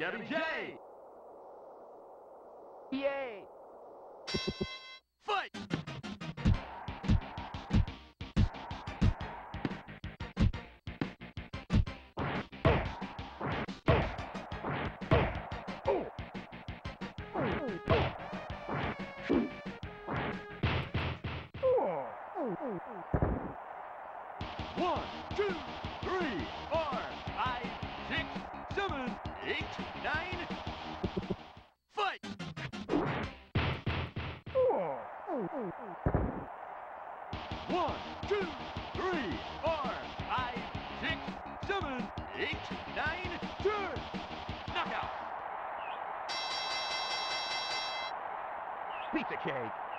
Gabby Jay. Yay! Fight! One, two, three, four, five, six, seven, eight, eight, nine. Knockout! Pizza cake!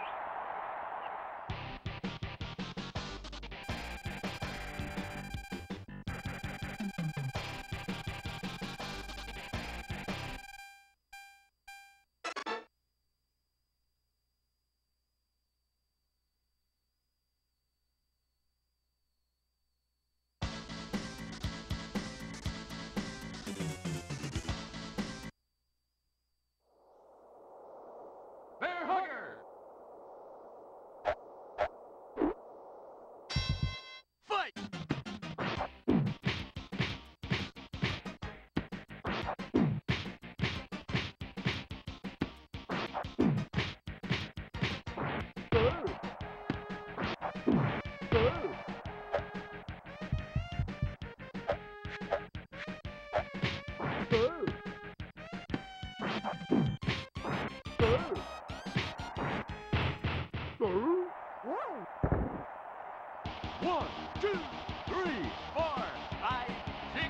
One, two, three, four, five, six.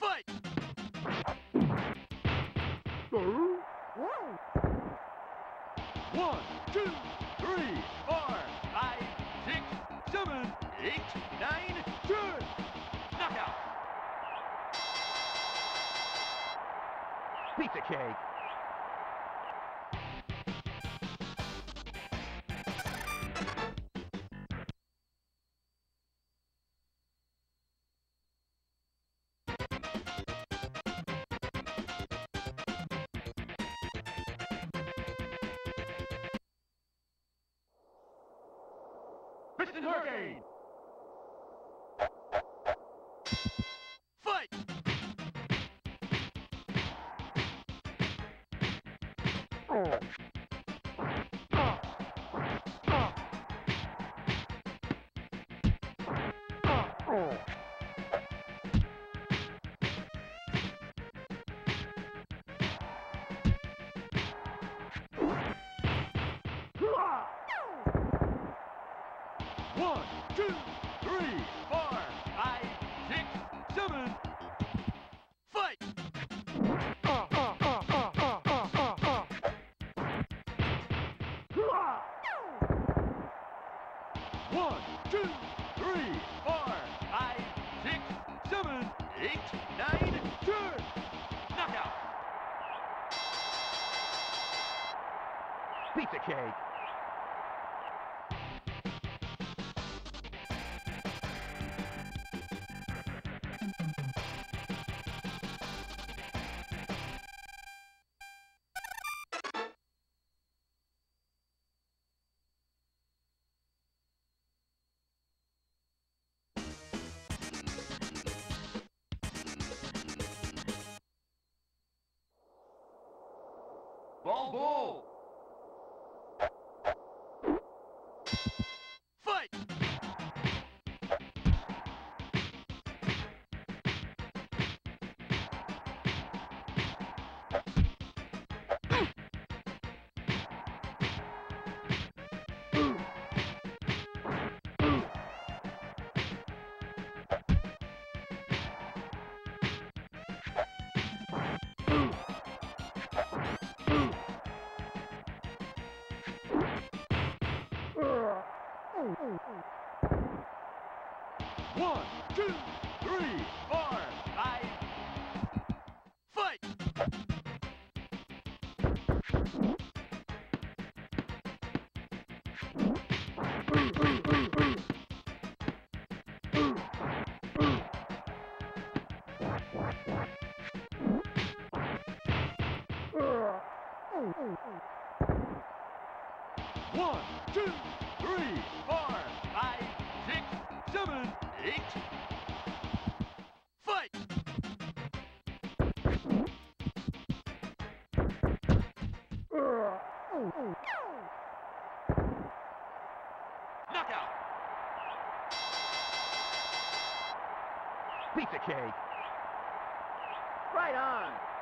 Fight! One, two, three, four, five, six, seven, eight, nine, ten. Knockout! Pizza cake! Piston Hurricane! Fight! One, two, three, four, five, six, seven. Fight! One, two, three, four, five, six, seven, eight, nine, ten. Knockout! Pizza cake! Bull! Fight! One, two, three, four, five. Fight! One, two, three, four, five, six, seven, Fight! Piece cake. Right on.